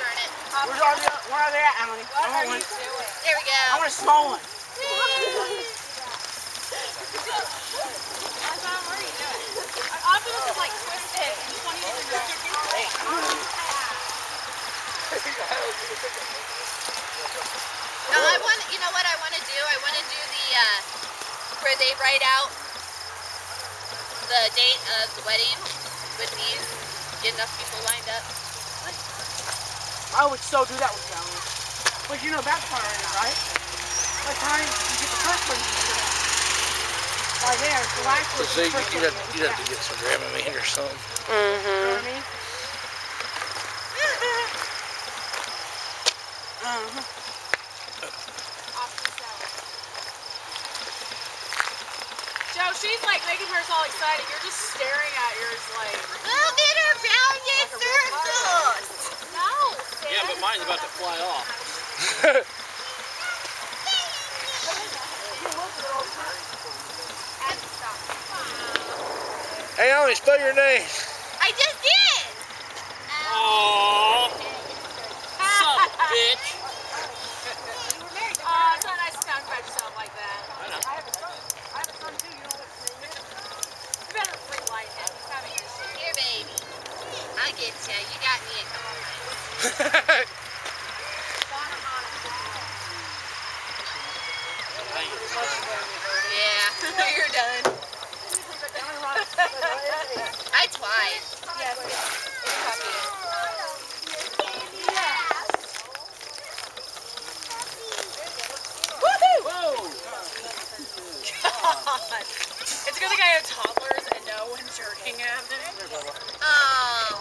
darn it. Where's all the, where are they at, Emily? I What are want one. doing? There we go. I want a small one. Azam, what are you doing? Optimus is like twisted in 20 different directions. No, I want. You know what I want to do? I want to do the uh, where they write out the date of the wedding with these. Get enough people lined up. I would so do that with Emily. But you know that part already, right? By the time you get the first one, you do that. Right there, the last one. So you, first you'd, have, you'd have to get some Dramamine or something. You know what I mean? Uh-huh. Joe, she's like making hers all excited. You're just staring at yours like, Move it around in circles. no. Yeah, but mine's about to fly off. hey, Ollie, spell your name. I just did. I get you. You got me a couple yeah, you're done. I tried. Yes, Woohoo! God. It's good thing I have toddlers and no one's jerking at me. Oh.